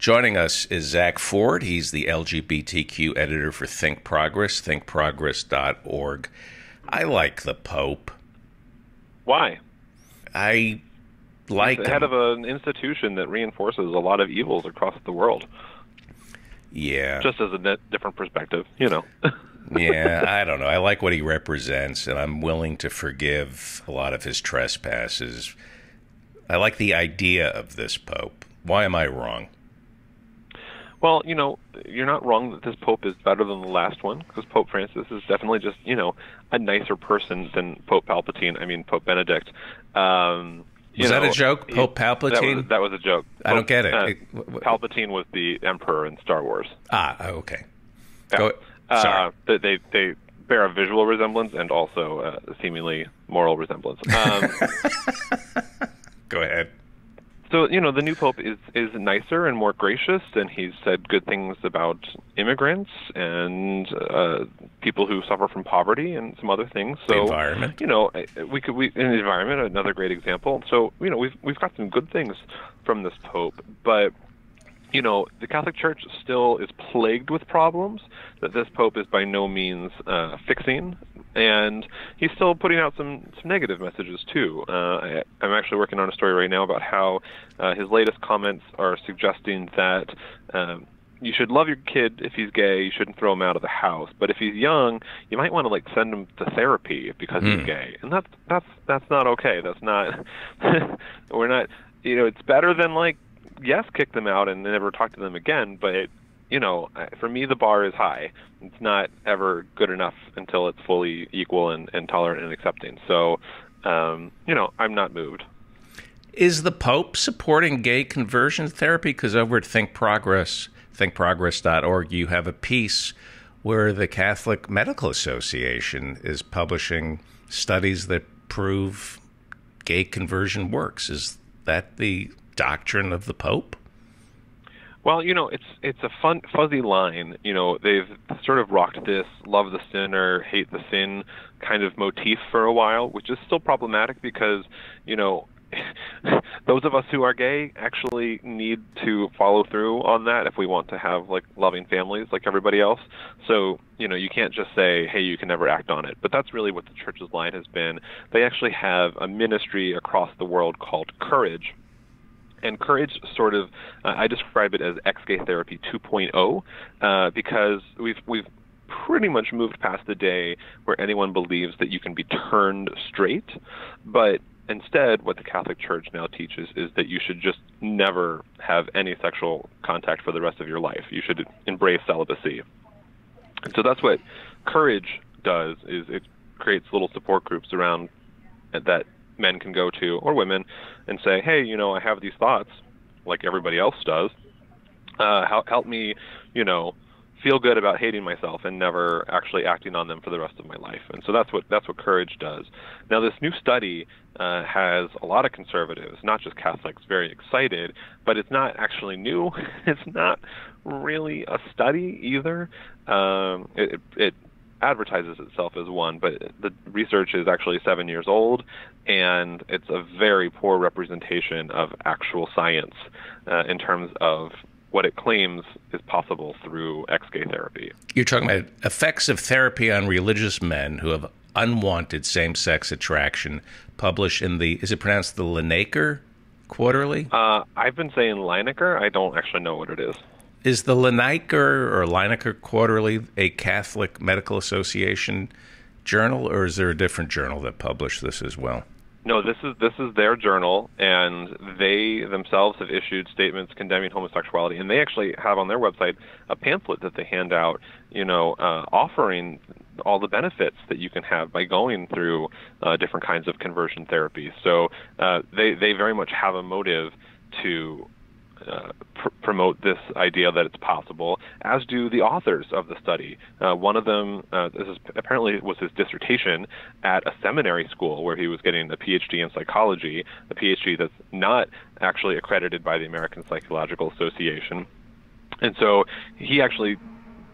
Joining us is Zack Ford. He's the LGBTQ editor for Think Progress, thinkprogress.org. I like the Pope. Why? I like He's the head him. of an institution that reinforces a lot of evils across the world. yeah. Just as a different perspective, you know. yeah, I don't know. I like what he represents, and I'm willing to forgive a lot of his trespasses. I like the idea of this Pope. Why am I wrong? Well, you know, you're not wrong that this Pope is better than the last one, because Pope Francis is definitely just, you know, a nicer person than Pope Palpatine. I mean, Pope Benedict. Um, you Was that a joke, Pope That Palpatine? was, that was a joke. I don't get it. uh, It- w- w- Palpatine was the emperor in Star Wars. Ah, okay. Yeah. Go. Sorry. Uh, they, they bear a visual resemblance and also uh, seemingly moral resemblance. Um, Go ahead. So you know the new pope is is nicer and more gracious, and he's said good things about immigrants and uh, people who suffer from poverty and some other things. So The environment. you know, we could we in the environment another great example. So you know we've we've got some good things from this pope, but you know, the Catholic Church still is plagued with problems that this Pope is by no means uh, fixing, and he's still putting out some, some negative messages too. Uh, I, I'm actually working on a story right now about how uh, his latest comments are suggesting that. Um, you should love your kid if he's gay. You shouldn't throw him out of the house. But if he's young, you might want to like send him to therapy because Hmm. he's gay, and that's that's that's not okay. That's not. we're not. You know, it's better than like yes, kick them out and never talk to them again. But it, you know, for me, the bar is high. It's not ever good enough until it's fully equal and, and tolerant and accepting. So, um, you know, I'm not moved. Is the Pope supporting gay conversion therapy? Because over at Think Progress, thinkprogress.org, you have a piece where the Catholic Medical Association is publishing studies that prove gay conversion works. Is that the doctrine of the Pope? Well, you know, it's it's a fun fuzzy line. You know, they've sort of rocked this love the sinner, hate the sin kind of motif for a while, which is still problematic because, you know, those of us who are gay actually need to follow through on that if we want to have like loving families like everybody else. So, you know, you can't just say, "Hey, you can never act on it." But that's really what the church's line has been. They actually have a ministry across the world called Courage and courage sort of uh, I describe it as ex-gay therapy 2.0 uh, because we've we've pretty much moved past the day where anyone believes that you can be turned straight, but instead what the Catholic Church now teaches is that you should just never have any sexual contact for the rest of your life. You should embrace celibacy. And so that's what courage does is it creates little support groups around that men can go to or women and say, "Hey, you know, I have these thoughts, like everybody else does. Uh, help, me, you know, feel good about hating myself and never actually acting on them for the rest of my life." And so that's what that's what courage does. Now, this new study uh, has a lot of conservatives, not just Catholics, very excited, but it's not actually new. it's not really a study either. Um, it, it advertises itself as one, but the research is actually seven years old, and it's a very poor representation of actual science uh, in terms of what it claims is possible through ex-gay therapy. You're talking about effects of therapy on religious men who have unwanted same-sex attraction, published in the is it pronounced the Linacre Quarterly? Uh, I've been saying Lineker. I don't actually know what it is. Is the Linacre or Lineker Quarterly a Catholic Medical Association journal, or is there a different journal that published this as well? No, this is this is their journal, and they themselves have issued statements condemning homosexuality, and they actually have on their website a pamphlet that they hand out, you know, uh, offering all the benefits that you can have by going through uh, different kinds of conversion therapy. So uh, they they very much have a motive to uh, pr- promote this idea that it's possible, as do the authors of the study. Uh, one of them, uh, this is apparently was his dissertation at a seminary school where he was getting a PhD in psychology, a PhD that's not actually accredited by the American Psychological Association. And so he actually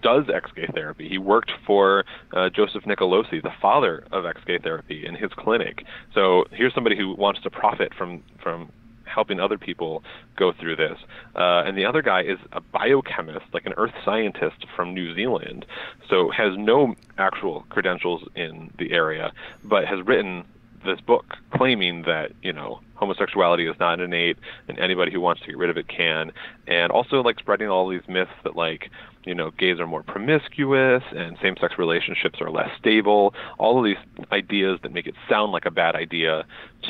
does ex-gay therapy. He worked for uh, Joseph Nicolosi, the father of ex-gay therapy, in his clinic. So here's somebody who wants to profit from from helping other people go through this. Uh, and the other guy is a biochemist, like an earth scientist from New Zealand, so has no actual credentials in the area, but has written this book claiming that you know homosexuality is not innate and anybody who wants to get rid of it can. And also like spreading all these myths that like you know gays are more promiscuous and same sex relationships are less stable. All of these ideas that make it sound like a bad idea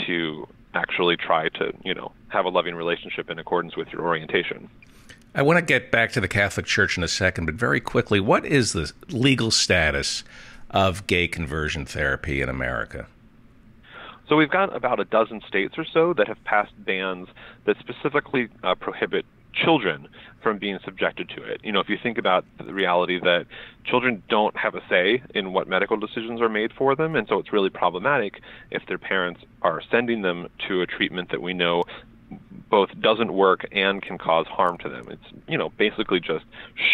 to actually try to you know have a loving relationship in accordance with your orientation I want to get back to the Catholic Church in a second, but very quickly, what is the legal status of gay conversion therapy in America? So we've got about a dozen states or so that have passed bans that specifically uh, prohibit children from being subjected to it. You know, if you think about the reality that children don't have a say in what medical decisions are made for them, and so it's really problematic if their parents are sending them to a treatment that we know both doesn't work and can cause harm to them. It's you know basically just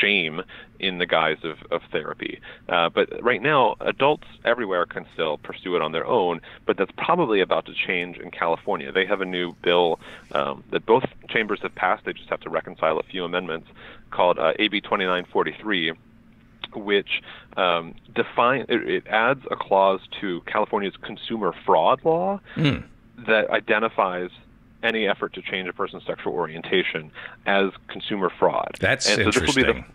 shame in the guise of, of therapy. Uh, but right now, adults everywhere can still pursue it on their own. But that's probably about to change in California. They have a new bill um, that both chambers have passed. They just have to reconcile a few amendments called uh, AB 2943 which um, define it, it, adds a clause to California's consumer fraud law mm. that identifies any effort to change a person's sexual orientation as consumer fraud. That's and interesting. So this will be the,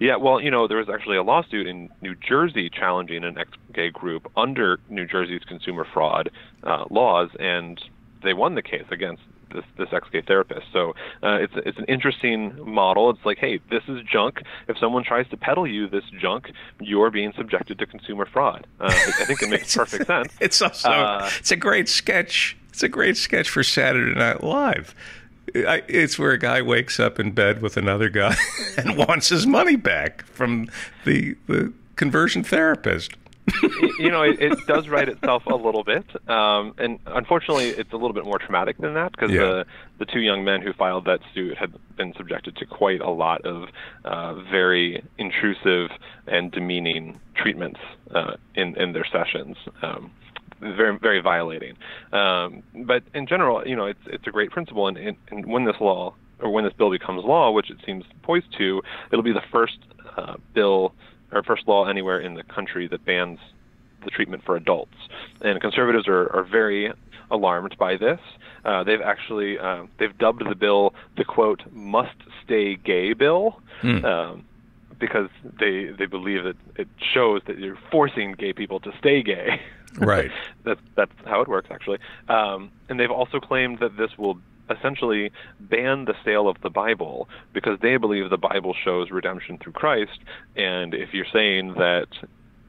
yeah, well, you know, there was actually a lawsuit in New Jersey challenging an ex-gay group under New Jersey's consumer fraud uh, laws, and they won the case against this this ex-gay therapist. So uh, it's it's an interesting model. It's like, hey, this is junk. If someone tries to peddle you this junk, you're being subjected to consumer fraud. Uh, I think it makes perfect sense. It's also uh, it's a great sketch it's a great sketch for Saturday Night Live. It's where a guy wakes up in bed with another guy and wants his money back from the, the conversion therapist. you know, it, it, does write itself a little bit, um, and unfortunately, it's a little bit more traumatic than that because yeah. the the two young men who filed that suit had been subjected to quite a lot of uh, very intrusive and demeaning treatments uh, in in their sessions. Um, very very violating. Um, but in general, you know, it's it's a great principle, and, and, and when this law or when this bill becomes law, which it seems poised to, it'll be the first uh, bill or first law anywhere in the country that bans the treatment for adults. And conservatives are, are very alarmed by this. Uh, they've actually uh, they've dubbed the bill the quote must stay gay bill. Mm. Um, because they they believe that it shows that you're forcing gay people to stay gay. Right. that's that's how it works actually. Um, and they've also claimed that this will essentially ban the sale of the Bible because they believe the Bible shows redemption through Christ. And if you're saying that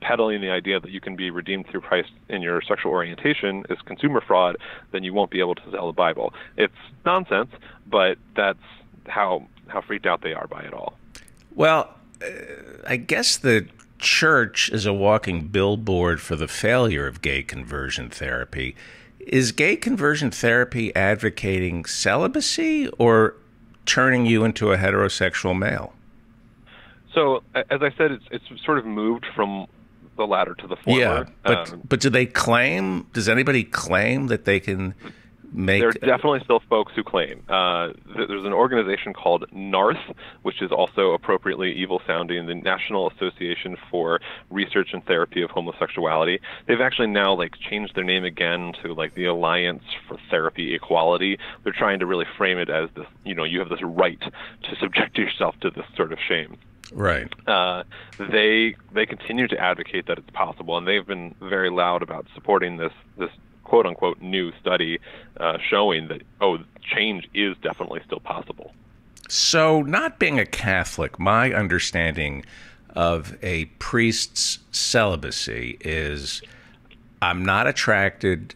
peddling the idea that you can be redeemed through Christ in your sexual orientation is consumer fraud, then you won't be able to sell the Bible. It's nonsense, but that's how how freaked out they are by it all. Well, I guess the church is a walking billboard for the failure of gay conversion therapy. Is gay conversion therapy advocating celibacy or turning you into a heterosexual male? So, as I said, it's it's sort of moved from the latter to the former. Yeah, but um, but do they claim? Does anybody claim that they can make. There are definitely still folks who claim. Uh, there's an organization called NARTH, which is also appropriately evil sounding, the National Association for Research and Therapy of Homosexuality. They've actually now like changed their name again to like the Alliance for Therapy Equality. They're trying to really frame it as this, you know, you have this right to subject yourself to this sort of shame. Right. Uh, they they continue to advocate that it's possible, and they've been very loud about supporting this this quote unquote new study uh, showing that oh change is definitely still possible. So, not being a Catholic, my understanding of a priest's celibacy is I'm not attracted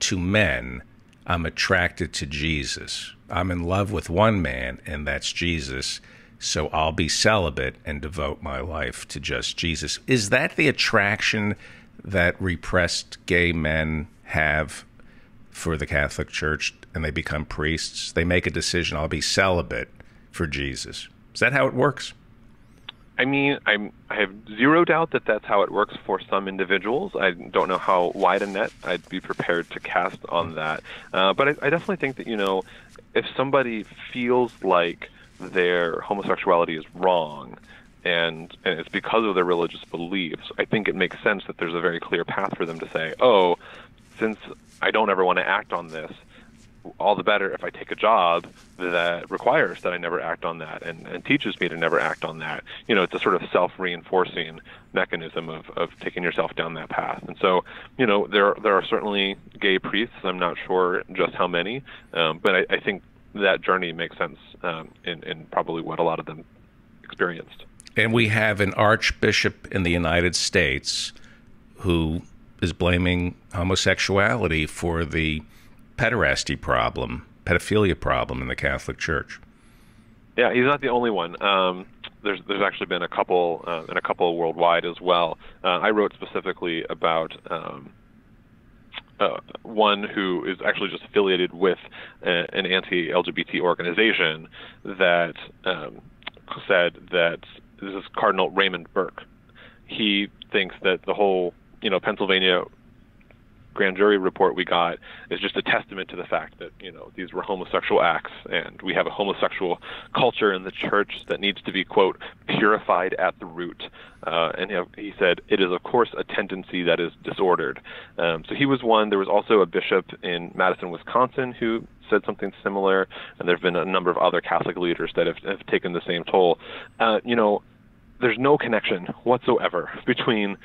to men, I'm attracted to Jesus. I'm in love with one man, and that's Jesus. So I'll be celibate and devote my life to just Jesus. Is that the attraction that repressed gay men have for the Catholic Church and they become priests, they make a decision I'll be celibate for Jesus. Is that how it works? I mean, I'm, I have zero doubt that that's how it works for some individuals. I don't know how wide a net I'd be prepared to cast on that. Uh, but I, I definitely think that, you know, if somebody feels like their homosexuality is wrong, and, and it's because of their religious beliefs, I think it makes sense that there's a very clear path for them to say, oh, since I don't ever want to act on this, all the better if I take a job that requires that I never act on that and, and teaches me to never act on that. You know, it's a sort of self reinforcing mechanism of, of taking yourself down that path. And so, you know, there there are certainly gay priests. I'm not sure just how many, um, but I, I think that journey makes sense um, in, in probably what a lot of them experienced. And we have an archbishop in the United States who is blaming homosexuality for the pederasty problem, pedophilia problem in the Catholic Church. Yeah, he's not the only one. Um, there's there's actually been a couple uh, and a couple worldwide as well. Uh, I wrote specifically about um, uh, one who is actually just affiliated with a, an anti-LGBT organization that um, said that this is Cardinal Raymond Burke. He thinks that the whole you know Pennsylvania grand jury report we got is just a testament to the fact that you know these were homosexual acts, and we have a homosexual culture in the church that needs to be quote purified at the root. Uh, and he said it is of course a tendency that is disordered. Um, so he was one. There was also a bishop in Madison, Wisconsin, who said something similar, and there have been a number of other Catholic leaders that have, have taken the same toll. Uh, you know, there's no connection whatsoever between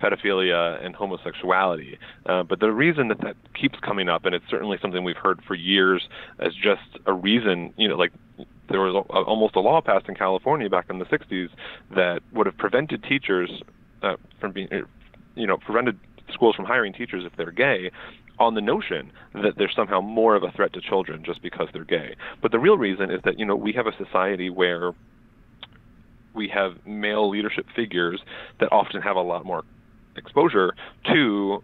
pedophilia and homosexuality. Uh, but the reason that that keeps coming up, and it's certainly something we've heard for years as just a reason, you know, like there was a, almost a law passed in California back in the 60s that would have prevented teachers uh, from being, you know, prevented schools from hiring teachers if they're gay on the notion that they're somehow more of a threat to children just because they're gay. But the real reason is that, you know, we have a society where we have male leadership figures that often have a lot more exposure to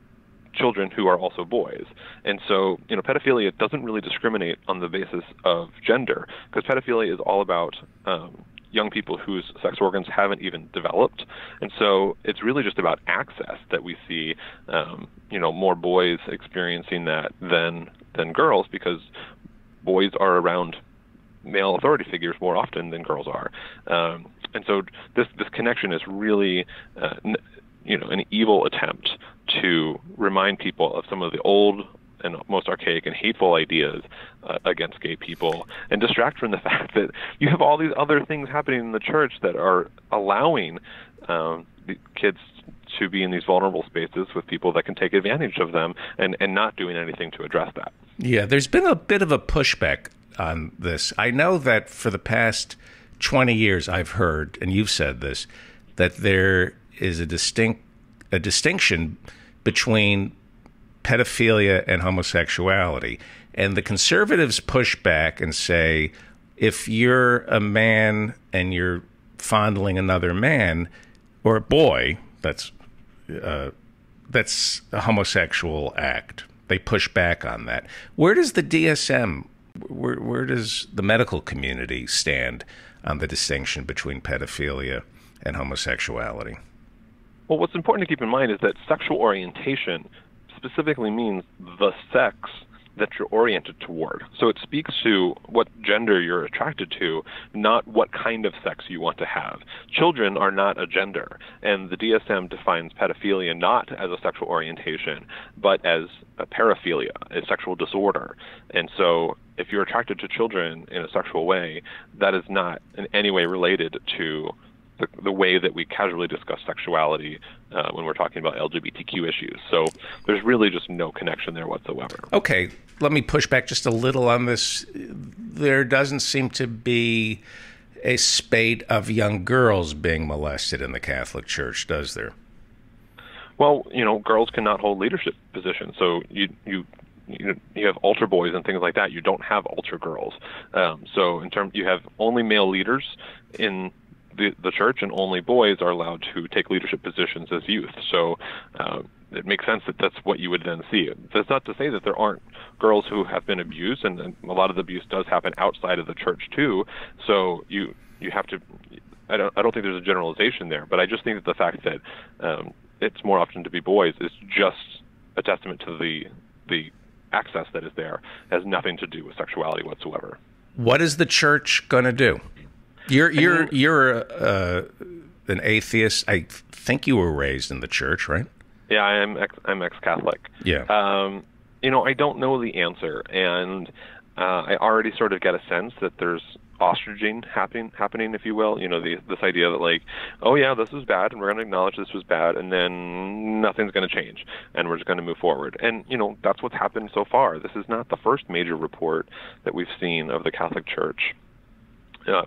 children who are also boys. And so, you know, pedophilia doesn't really discriminate on the basis of gender because pedophilia is all about um, young people whose sex organs haven't even developed. And so it's really just about access that we see, um, you know, more boys experiencing that than than girls because boys are around male authority figures more often than girls are. Um, and so this this connection is really uh, you know, an evil attempt to remind people of some of the old and most archaic and hateful ideas uh, against gay people and distract from the fact that you have all these other things happening in the church that are allowing um, the kids to be in these vulnerable spaces with people that can take advantage of them and, and not doing anything to address that. Yeah, there's been a bit of a pushback on this. I know that for the past 20 years I've heard, and you've said this, that there is a distinct a distinction between pedophilia and homosexuality. And the conservatives push back and say, if you're a man and you're fondling another man or a boy, that's uh, that's a homosexual act. They push back on that. Where does the DSM, where, where does the medical community stand on the distinction between pedophilia and homosexuality? Well, what's important to keep in mind is that sexual orientation specifically means the sex that you're oriented toward. So it speaks to what gender you're attracted to, not what kind of sex you want to have. Children are not a gender, and the DSM defines pedophilia not as a sexual orientation, but as a paraphilia, a sexual disorder. And so if you're attracted to children in a sexual way, that is not in any way related to the, the way that we casually discuss sexuality uh, when we're talking about LGBTQ issues. So there's really just no connection there whatsoever. Okay, let me push back just a little on this. There doesn't seem to be a spate of young girls being molested in the Catholic Church, does there? Well, you know, girls cannot hold leadership positions, so you you you, you have altar boys and things like that. You don't have altar girls. Um, so in terms, you have only male leaders in the, the church, and only boys are allowed to take leadership positions as youth. So uh, it makes sense that that's what you would then see. That's not to say that there aren't girls who have been abused, and, and a lot of the abuse does happen outside of the church too. So you you have to I don't I don't think there's a generalization there, but I just think that the fact that um, it's more often to be boys is just a testament to the the access that is there has nothing to do with sexuality whatsoever. What is the church going to do? You're you're you're uh, an atheist. I think you were raised in the church, right? Yeah, I am. Ex, I'm ex-Catholic. Yeah. Um, you know, I don't know the answer, and uh, I already sort of get a sense that there's ostriching happening, happening, if you will. You know, the, this idea that like, oh yeah, this was bad, and we're going to acknowledge this was bad, and then nothing's going to change, and we're just going to move forward. And you know, that's what's happened so far. This is not the first major report that we've seen of the Catholic Church. Uh,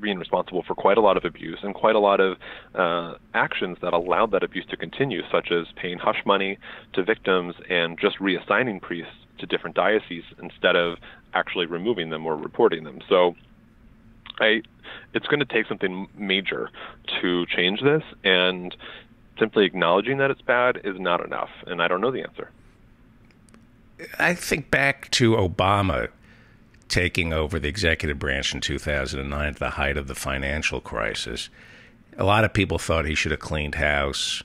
being responsible for quite a lot of abuse and quite a lot of uh, actions that allowed that abuse to continue, such as paying hush money to victims and just reassigning priests to different dioceses instead of actually removing them or reporting them. So I, it's going to take something major to change this, and simply acknowledging that it's bad is not enough. And I don't know the answer. I think back to Obama taking over the executive branch in 2009 at the height of the financial crisis. A lot of people thought he should have cleaned house,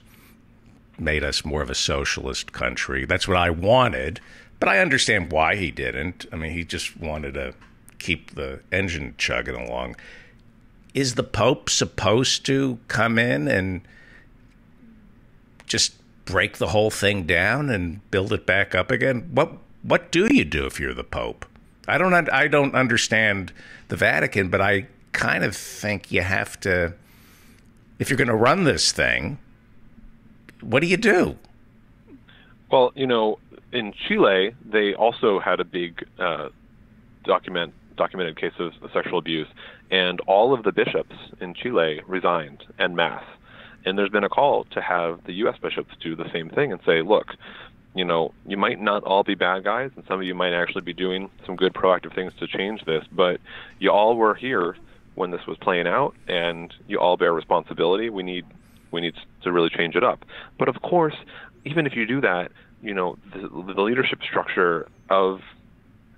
made us more of a socialist country. That's what I wanted, but I understand why he didn't. I mean, he just wanted to keep the engine chugging along. Is the Pope supposed to come in and just break the whole thing down and build it back up again? What what do you do if you're the Pope? I don't I don't understand the Vatican, but I kind of think you have to if you're going to run this thing. What do you do? Well, you know, in Chile, they also had a big uh, document documented case of sexual abuse, and all of the bishops in Chile resigned en masse. And there's been a call to have the U.S. bishops do the same thing and say, look, you know, you might not all be bad guys, and some of you might actually be doing some good proactive things to change this, but you all were here when this was playing out, and you all bear responsibility. We need we need to really change it up. But of course, even if you do that, you know, the, the leadership structure of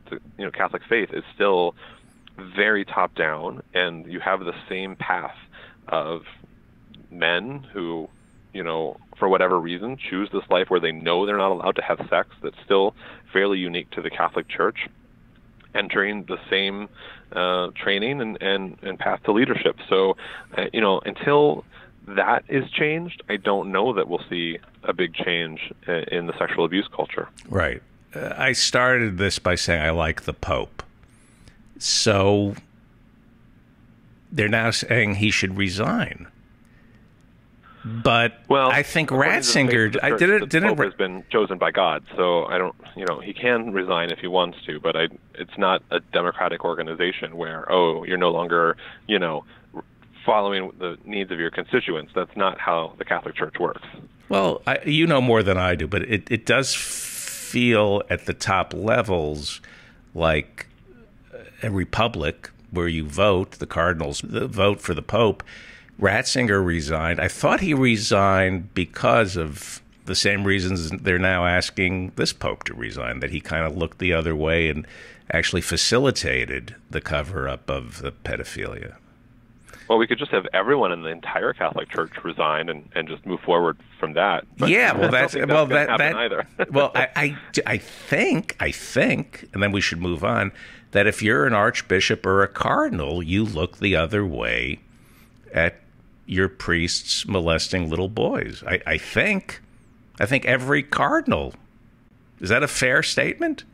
the you know Catholic faith is still very top down, and you have the same path of men who you know for whatever reason choose this life where they know they're not allowed to have sex. That's still fairly unique to the Catholic Church. Entering the same uh, training and, and, and path to leadership. So, uh, you know, until that is changed, I don't know that we'll see a big change uh, in the sexual abuse culture. Right. Uh, I started this by saying I like the Pope. So they're now saying he should resign. But well, I think Ratzinger I didn't didn't Pope has been chosen by God, so I don't you know he can resign if he wants to, but I it's not a democratic organization where oh you're no longer you know following the needs of your constituents. That's not how the Catholic Church works. Well, I, you know more than I do, but it it does feel at the top levels like a republic where you vote, the cardinals vote for the pope. Ratzinger resigned. I thought he resigned because of the same reasons they're now asking this pope to resign, that he kind of looked the other way and actually facilitated the cover up of the pedophilia. Well, we could just have everyone in the entire Catholic Church resign and, and just move forward from that. But yeah, well, that's, that's well that that either. well, I, I I think I think, and then we should move on. That if you're an archbishop or a cardinal, you look the other way at your priests molesting little boys. I, I think. I think every cardinal. Is that a fair statement?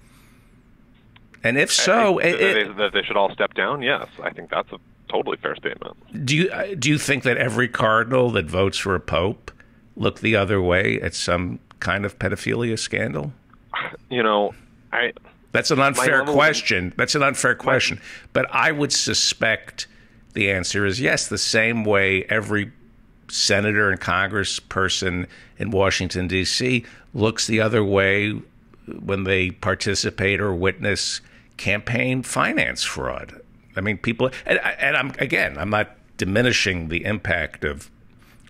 And if so, I, I, it, they, they should all step down. Yes, I think that's a totally fair statement. Do you uh, do you think that every cardinal that votes for a pope look the other way at some kind of pedophilia scandal? You know, I. That's an unfair question. That's an unfair question. but I would suspect the answer is yes. The same way every senator and congressperson in Washington D.C. looks the other way when they participate or witness campaign finance fraud. I mean, people, and, and I'm again, I'm not diminishing the impact of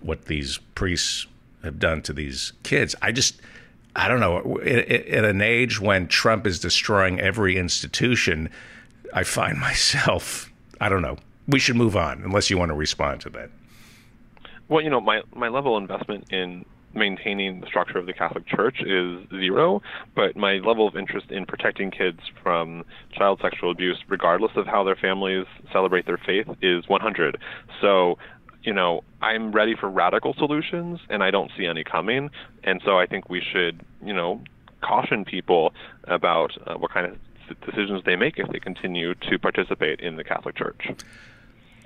what these priests have done to these kids. I just, I don't know. At an age when Trump is destroying every institution, I find myself, I don't know, we should move on, unless you want to respond to that. Well, you know, my my level of investment in maintaining the structure of the Catholic Church is zero, but my level of interest in protecting kids from child sexual abuse, regardless of how their families celebrate their faith, is 100. So, you know, I'm ready for radical solutions, and I don't see any coming. And so I think we should, you know, caution people about uh, what kind of decisions they make if they continue to participate in the Catholic Church.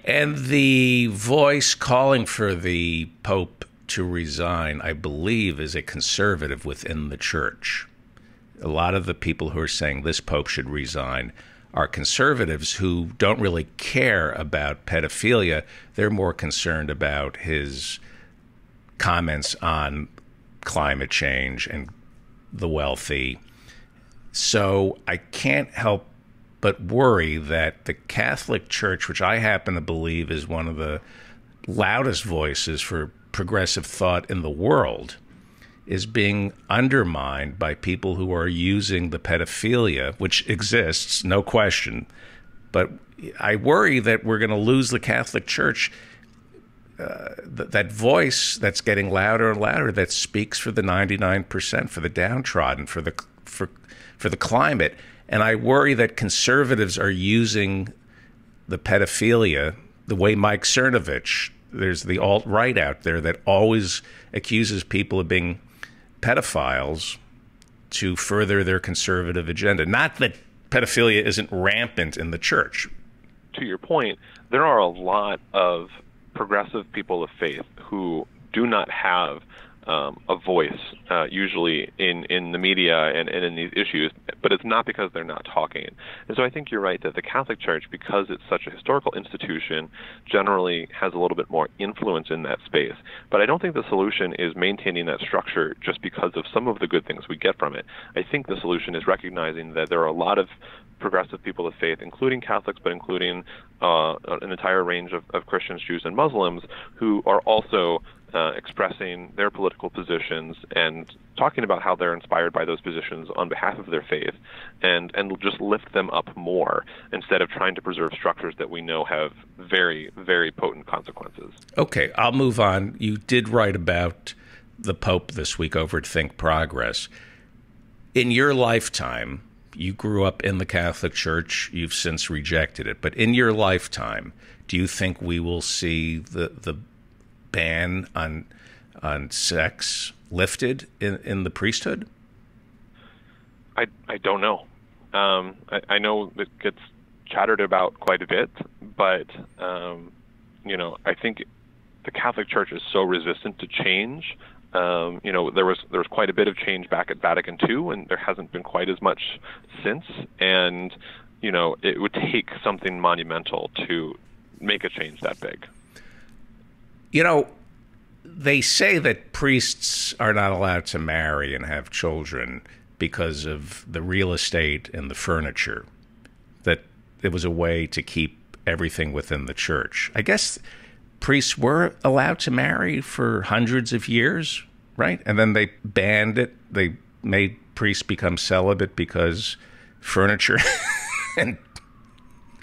And the voice calling for the Pope to resign, I believe, is a conservative within the church. A lot of the people who are saying this Pope should resign are conservatives who don't really care about pedophilia. They're more concerned about his comments on climate change and the wealthy. So I can't help but worry that the Catholic Church, which I happen to believe is one of the loudest voices for progressive thought in the world, is being undermined by people who are using the pedophilia, which exists, no question. But I worry that we're going to lose the Catholic Church. Uh, th- that voice that's getting louder and louder that speaks for the 99% for the downtrodden for the for for the climate and I worry that conservatives are using the pedophilia the way Mike Cernovich there's the alt right out there that always accuses people of being pedophiles to further their conservative agenda. Not that pedophilia isn't rampant in the church. To your point, there are a lot of progressive people of faith who do not have um, a voice, uh, usually in, in the media and, and in these issues, but it's not because they're not talking. And so I think you're right that the Catholic Church, because it's such a historical institution, generally has a little bit more influence in that space. But I don't think the solution is maintaining that structure just because of some of the good things we get from it. I think the solution is recognizing that there are a lot of progressive people of faith, including Catholics, but including uh, an entire range of, of Christians, Jews, and Muslims, who are also uh, expressing their political positions and talking about how they're inspired by those positions on behalf of their faith and and just lift them up more instead of trying to preserve structures that we know have very very potent consequences. Okay, I'll move on. You did write about the pope this week over at Think Progress. In your lifetime, you grew up in the Catholic Church, you've since rejected it, but in your lifetime, do you think we will see the the ban on on sex lifted in, in the priesthood? I I don't know. Um, I, I, know it gets chattered about quite a bit, but um, you know I think the Catholic Church is so resistant to change. Um, you know there was there was quite a bit of change back at Vatican II, and there hasn't been quite as much since. And you know it would take something monumental to make a change that big. You know, they say that priests are not allowed to marry and have children because of the real estate and the furniture. That it was a way to keep everything within the church. I guess priests were allowed to marry for hundreds of years, right? And then they banned it. They made priests become celibate because furniture and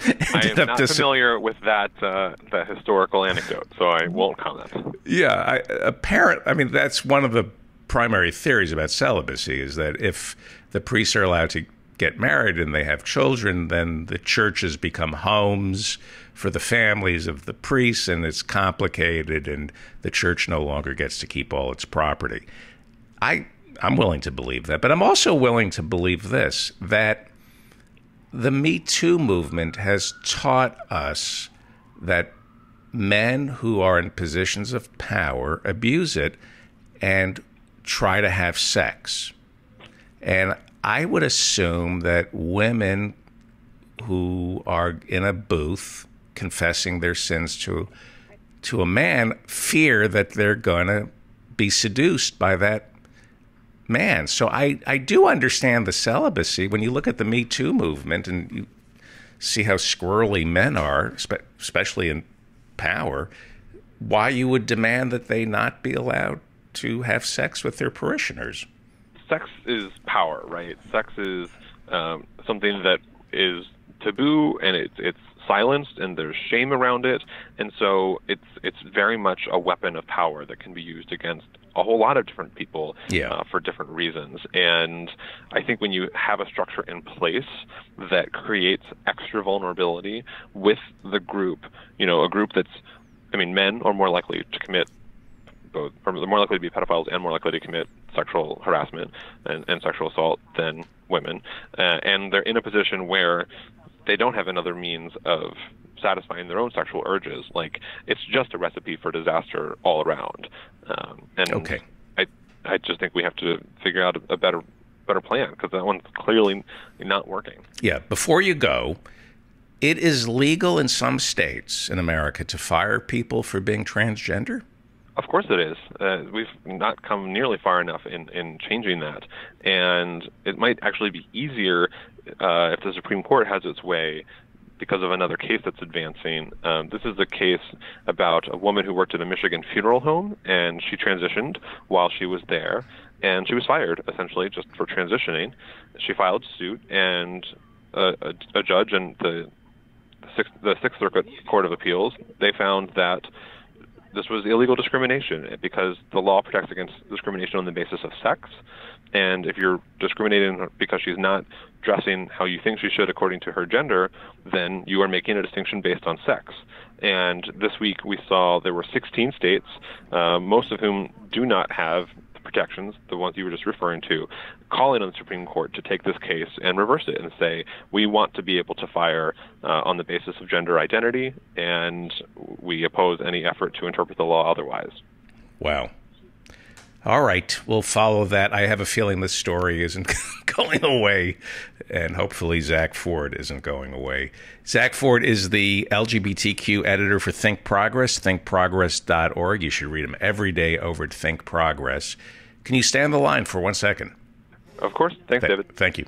I am not dis- familiar with that uh, that historical anecdote, so I won't comment. Yeah, I, apparent. I mean, that's one of the primary theories about celibacy is that if the priests are allowed to get married and they have children, then the churches become homes for the families of the priests, and it's complicated, and the church no longer gets to keep all its property. I I'm willing to believe that, but I'm also willing to believe this that the Me Too movement has taught us that men who are in positions of power abuse it and try to have sex. And I would assume that women who are in a booth confessing their sins to to a man fear that they're going to be seduced by that man. So I, I do understand the celibacy. When you look at the Me Too movement and you see how squirrely men are, especially in power, why you would demand that they not be allowed to have sex with their parishioners. Sex is power, right? Sex is um, something that is taboo and it's it's silenced and there's shame around it, and so it's it's very much a weapon of power that can be used against a whole lot of different people yeah. uh, for different reasons. And I think when you have a structure in place that creates extra vulnerability with the group, you know, a group that's, I mean, men are more likely to commit both, they're more likely to be pedophiles and more likely to commit sexual harassment and, and sexual assault than women. Uh, and they're in a position where they don't have another means of satisfying their own sexual urges. Like it's just a recipe for disaster all around. Um, and okay. I I just think we have to figure out a, a better better plan because that one's clearly not working. Yeah. Before you go. It is legal in some states in America to fire people for being transgender. Of course it is. Uh, we've not come nearly far enough in, in changing that. And it might actually be easier uh, if the Supreme Court has its way because of another case that's advancing. Um, this is a case about a woman who worked at a Michigan funeral home, and she transitioned while she was there, and she was fired essentially just for transitioning. She filed suit, and a, a, a judge and the Sixth, the Sixth Circuit Court of Appeals they found that this was illegal discrimination because the law protects against discrimination on the basis of sex. And if you're discriminating because she's not dressing how you think she should according to her gender, then you are making a distinction based on sex. And this week we saw there were 16 states, uh, most of whom do not have the protections, the ones you were just referring to, calling on the Supreme Court to take this case and reverse it and say, we want to be able to fire uh, on the basis of gender identity, and we oppose any effort to interpret the law otherwise. Wow. All right, we'll follow that. I have a feeling this story isn't going away, and hopefully Zack Ford isn't going away. Zack Ford is the LGBTQ editor for Think Progress, thinkprogress.org. You should read him every day over at Think Progress. Can you stand the line for one second? Of course. Thanks, Th- David. Thank you.